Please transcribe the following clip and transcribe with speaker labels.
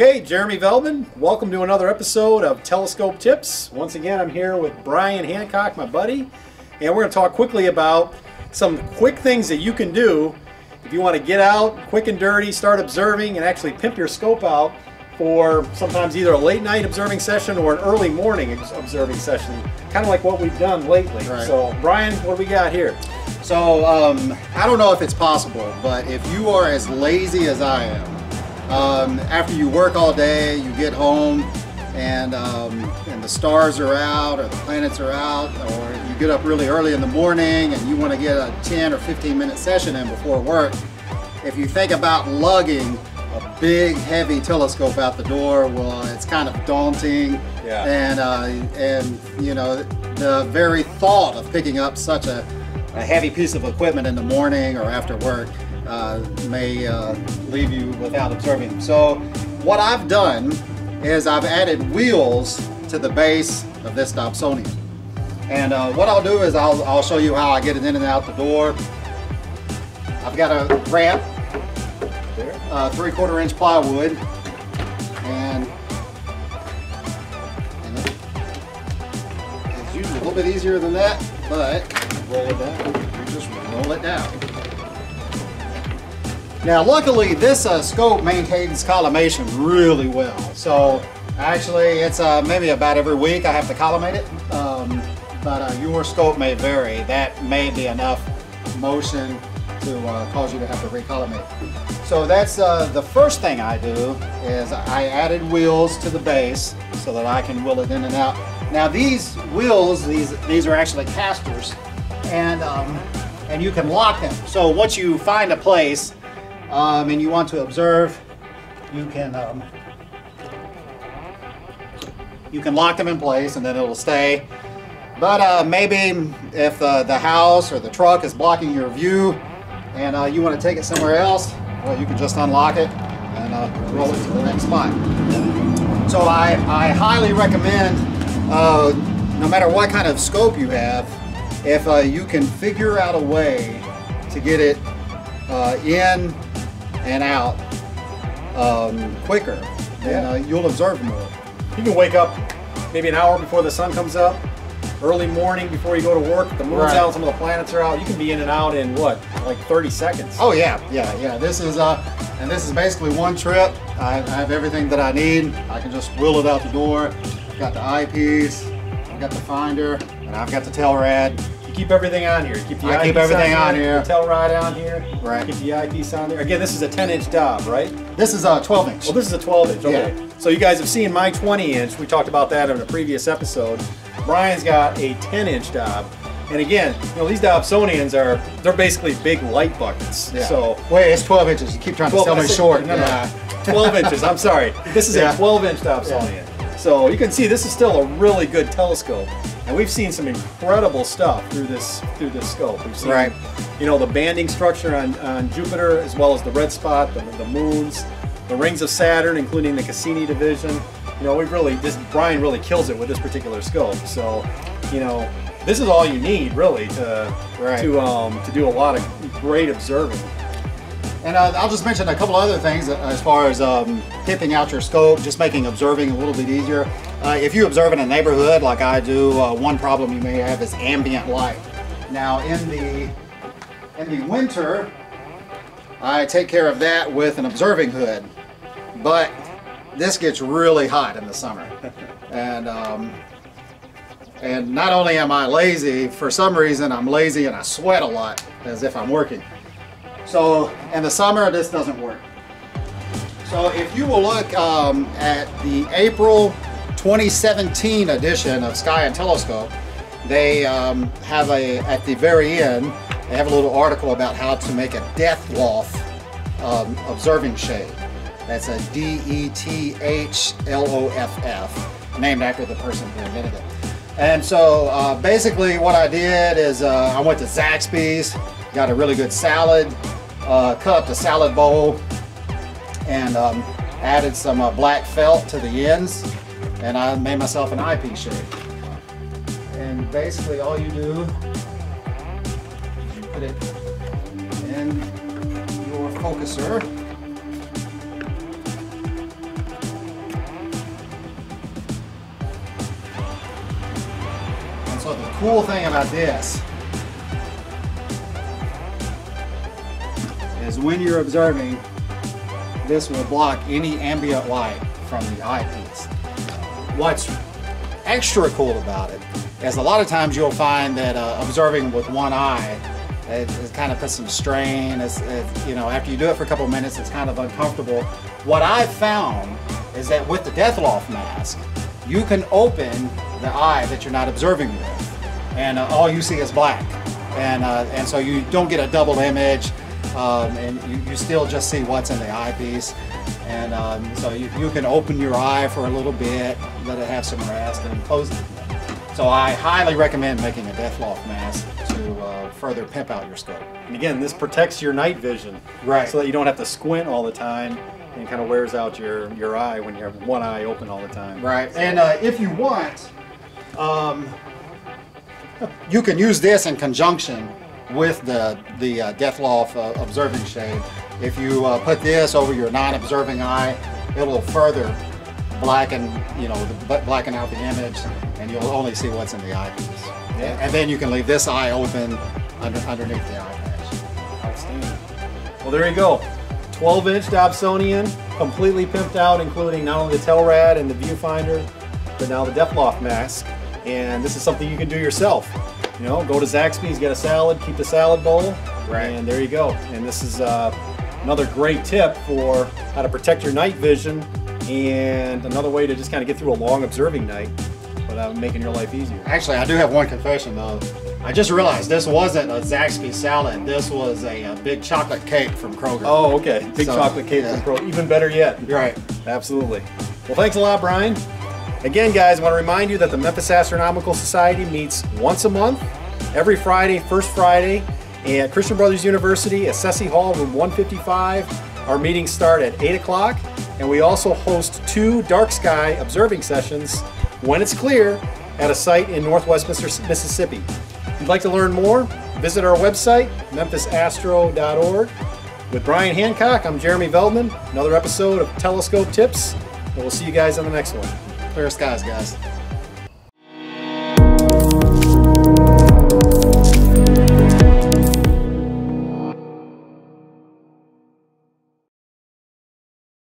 Speaker 1: Okay, Jeremy Veldman, welcome to another episode of Telescope Tips. Once again, I'm here with Brian Hancock, my buddy, and we're going to talk quickly about some quick things that you can do if you want to get out quick and dirty, start observing, and actually pimp your scope out for sometimes either a late night observing session or an early morning observing session, kind of like what we've done lately.
Speaker 2: Right.
Speaker 1: So, Brian, what do we got here?
Speaker 2: So um, I don't know if it's possible, but if you are as lazy as I am, um, after you work all day, you get home, and um, and the stars are out or the planets are out, or you get up really early in the morning and you want to get a 10 or 15 minute session in before work. If you think about lugging a big, heavy telescope out the door, well, it's kind of daunting,
Speaker 1: Yeah.
Speaker 2: and uh, and you know the very thought of picking up such a a heavy piece of equipment in the morning or after work uh, may uh, leave you without observing. So what I've done is I've added wheels to the base of this Dobsonian. And uh, what I'll do is I'll, I'll show you how I get it in and out the door. I've got a ramp, uh, three quarter inch plywood, and, and it's usually a little bit easier than that, but roll it down. You just roll it down. Now, luckily, this uh, scope maintains collimation really well. So, actually, it's uh, maybe about every week I have to collimate it. Um, but uh, your scope may vary. That may be enough motion to uh, cause you to have to recollimate. So that's uh, the first thing I do is I added wheels to the base so that I can wheel it in and out. Now these wheels, these these are actually casters, and um, and you can lock them. So once you find a place um, and you want to observe, you can um, you can lock them in place and then it'll stay. But uh, maybe if uh, the house or the truck is blocking your view and uh, you want to take it somewhere else, well, you can just unlock it and uh, roll it to the next spot. So I, I highly recommend, uh, no matter what kind of scope you have, if uh, you can figure out a way to get it in and out um, quicker,
Speaker 1: And
Speaker 2: uh, you'll observe more.
Speaker 1: You can wake up maybe an hour before the sun comes up, early morning before you go to work. The moon's
Speaker 2: Right.
Speaker 1: out, some of the planets are out. You can be in and out in what, like 30 seconds.
Speaker 2: Oh yeah, yeah, yeah. This is uh, and this is basically one trip. I, I have everything that I need. I can just wheel it out the door. Got the eyepiece, I've got the finder, and I've got the Telrad.
Speaker 1: You keep everything on here. You keep the
Speaker 2: I keep everything on here.
Speaker 1: Telrad on here.
Speaker 2: Right.
Speaker 1: Keep the eyepiece on there. Again, this is a 10 inch Dob, right?
Speaker 2: This is a 12 inch.
Speaker 1: Well, this is a 12 inch. Okay.
Speaker 2: Yeah.
Speaker 1: So you guys have seen my 20 inch. We talked about that in a previous episode. Brian's got a 10 inch Dob. And again, you know, these Dobsonians are, they're basically big light buckets.
Speaker 2: yeah.
Speaker 1: So
Speaker 2: wait, it's 12 inches. You keep trying to
Speaker 1: 12
Speaker 2: tell
Speaker 1: I
Speaker 2: me short.
Speaker 1: No, no, 12 inches. I'm sorry. This is
Speaker 2: Yeah.
Speaker 1: a 12 inch Dobsonian. So you can see this is still a really good telescope, and we've seen some incredible stuff through this through this scope. We've seen,
Speaker 2: Right.
Speaker 1: you know, the banding structure on, on Jupiter, as well as the red spot, the, the moons, the rings of Saturn, including the Cassini division. You know, we've really this Brian really kills it with this particular scope. So, you know, this is all you need really to
Speaker 2: Right.
Speaker 1: to um, to do a lot of great observing.
Speaker 2: And uh, I'll just mention a couple other things as far as um, pimping out your scope, just making observing a little bit easier. Uh, if you observe in a neighborhood like I do, uh, one problem you may have is ambient light. Now in the in the winter, I take care of that with an observing hood, but this gets really hot in the summer, and um, and not only am I lazy, for some reason I'm lazy and I sweat a lot as if I'm working. So in the summer, this doesn't work. So if you will look um, at the April 2017 edition of Sky and Telescope, they um, have a, at the very end, they have a little article about how to make a Dethloff um, observing shade. That's a D-E-T-H-L-O-F-F, named after the person who invented it. And so uh, basically what I did is uh, I went to Zaxby's, got a really good salad, uh, cut a salad bowl and um, added some uh, black felt to the ends and I made myself an eyepiece shape. And basically all you do is you put it in your focuser and so the cool thing about this is when you're observing, this will block any ambient light from the eyepiece. What's extra cool about it is a lot of times you'll find that uh, observing with one eye it, it, kind of puts some strain. It's, it, you know, after you do it for a couple of minutes, it's kind of uncomfortable. What I've found is that with the Dethloff mask, you can open the eye that you're not observing with, and uh, all you see is black, and uh, and so you don't get a double image, um, and you, you still just see what's in the eyepiece, and um, so you, you can open your eye for a little bit, let it have some rest, and close it. So I highly recommend making a Dethloff mask to uh, further pimp out your scope.
Speaker 1: And again, this protects your night vision,
Speaker 2: Right.
Speaker 1: So that you don't have to squint all the time, and kind of wears out your your eye when you have one eye open all the time.
Speaker 2: Right, and uh, if you want, um, you can use this in conjunction with the the uh, Dethloff uh, observing shade. If you uh, put this over your non-observing eye, it will further blacken, you know, the, blacken out the image, and you'll only see what's in the eyepiece.
Speaker 1: Yeah.
Speaker 2: And then you can leave this eye open under, underneath the eye patch.
Speaker 1: Outstanding. Well, there you go. 12 inch Dobsonian, completely pimped out, including not only the Telrad and the viewfinder, but now the Dethloff mask. And this is something you can do yourself. You know, go to Zaxby's, get a salad, keep the salad bowl,
Speaker 2: Right.
Speaker 1: and there you go. And this is uh, another great tip for how to protect your night vision and another way to just kind of get through a long observing night without making your life easier.
Speaker 2: Actually, I do have one confession though. I just realized this wasn't a Zaxby salad. This was a, uh big chocolate cake from Kroger.
Speaker 1: Oh, okay. Big
Speaker 2: So,
Speaker 1: chocolate cake
Speaker 2: yeah.
Speaker 1: from Pro. Even better yet.
Speaker 2: Right.
Speaker 1: Absolutely. Well, thanks a lot, Brian. Again, guys, I want to remind you that the Memphis Astronomical Society meets once a month, every Friday, first Friday, at Christian Brothers University at Assisi Hall, room 155. Our meetings start at 8 o'clock, and we also host two dark sky observing sessions when it's clear at a site in northwest Mississippi. If you'd like to learn more, visit our website, memphisastro.org. With Brian Hancock, I'm Jeremy Veldman. Another episode of Telescope Tips, and we'll see you guys on the next one.
Speaker 2: Clear skies, guys.